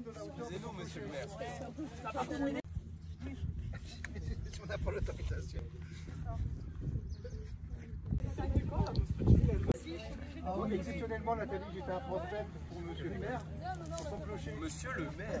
de la exceptionnellement, Nathalie, j'étais un prospect pour monsieur le maire. Monsieur le maire.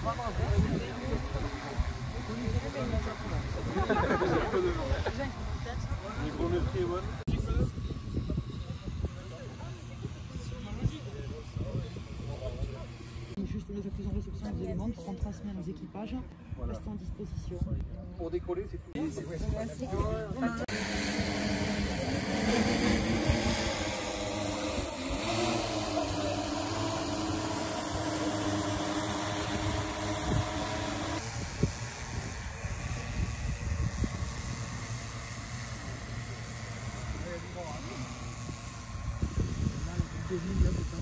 Juste nous faisons réception des éléments qu'on transmet à nos équipages. Restons en disposition. Pour décoller, c'est tout. Des millions de